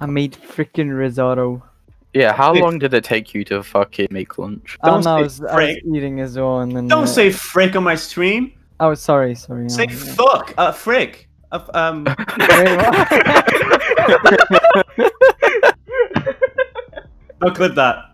I made freaking risotto. Yeah, how Dude. long did it take you to fucking make lunch? Don't know, I was, I was eating as well, and then. Don't uh, say frick on my stream. Oh, sorry, sorry. Say oh, yeah. fuck. Uh, frick. Uh, um. Wait, what? I'll clip that.